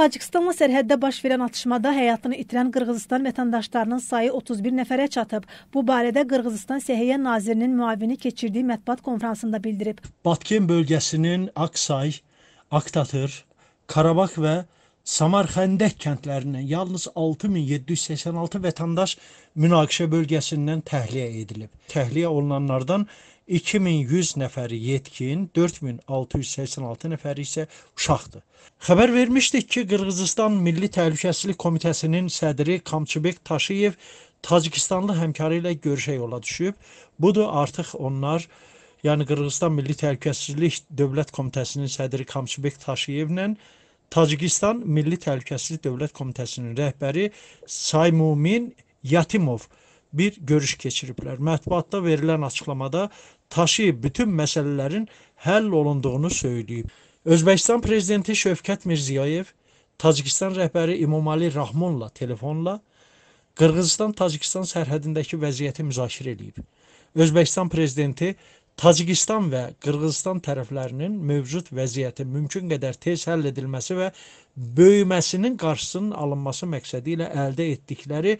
Tacikistanla sərhəddə baş verən atışmada həyatını itirən Qırğızistan vətəndaşlarının sayı 31 nəfərə çatıb. Bu barədə Qırğızistan Səhiyyə Nazirinin müavini keçirdiyi mətbuat konfransında bildirib. Batken bölgəsinin Aksay, Aktatır, Qarabağ və Samarxəndək kəndlərindən yalnız 6786 vətəndaş münaqişə bölgəsindən təxliyə edilib. Təxliyə olunanlardan 2100 nəfəri yetkin, 4686 nəfəri isə uşaqdır. Xəbər vermişdik ki, Qırğızistan Milli Təhlükəsizlik Komitəsinin sədri Kamçıbek Taşıyev Tacikistanlı həmkarı ilə görüşə yola düşüb. Budur artıq onlar yəni Qırğızistan Milli Təhlükəsizlik Dövlət Komitəsinin sədri Kamçıbek Taşıyevlə Tacikistan Milli Təhlükəsizlik Dövlət Komitəsinin rəhbəri Saymumin Yatimov bir görüş keçiriblər. Mətbuatda verilən açıqlamada Taşıyev bütün məsələlərin həll olunduğunu söyləyib. Özbəkistan prezidenti Şövkət Mirziyoyev Tacikistan rəhbəri İmomali Rahmonla telefonla Qırğızistan-Tacikistan sərhədindəki vəziyyəti müzakirə edib. Özbəkistan prezidenti Tacikistan və Qırğızistan tərəflərinin mövcud vəziyyətin mümkün qədər tez həll edilməsi və böyüməsinin qarşısının alınması məqsədi ilə əldə etdikləri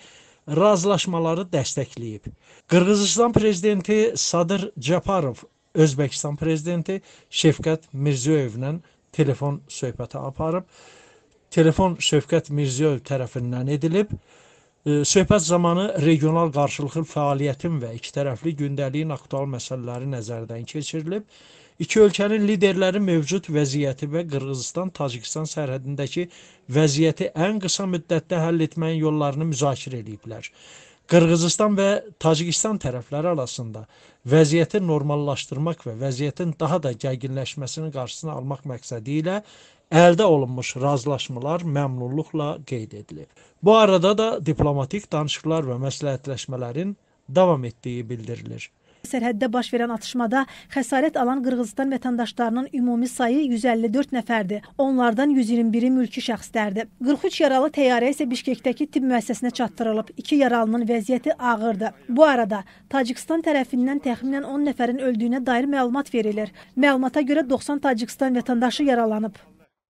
razılaşmaları dəstəkləyib. Qırğızistan prezidenti Sadır Caparov Özbəkistan prezidenti Şevkət Mirzəyevlə telefon söhbəti aparıb. Telefon Şevkət Mirzəyev tərəfindən edilib. Söhbət zamanı regional qarşılıqlı fəaliyyətin və ikitərəfli gündəliyin aktual məsələləri nəzərdən keçirilib. İki ölkənin liderləri mövcud vəziyyəti və Qırğızistan-Tacikistan sərhədindəki vəziyyəti ən qısa müddətdə həll etməyin yollarını müzakirə ediblər. Qırğızistan və Tacikistan tərəfləri arasında vəziyyəti normallaşdırmaq və vəziyyətin daha da gərginləşməsinin qarşısını almaq məqsədi ilə əldə olunmuş razılaşmalar məmnunluqla qeyd edilib. Bu arada da diplomatik danışıqlar və məsləhətləşmələrin davam etdiyi bildirilir. Sərhəddə baş verən atışmada xəsarət alan Qırğızistan vətəndaşlarının ümumi sayı 154 nəfərdir. Onlardan 121-i mülki şəxslərdir. 43 yaralı təyyarə isə Bişkekdəki tibb müəssisəsinə çatdırılıb. 2 yaralının vəziyyəti ağırdır. Bu arada Tacikistan tərəfindən təxminən 10 nəfərin öldüyünə dair məlumat verilir. Məlumata görə 90 Tacikistan vətəndaşı yaralanıb.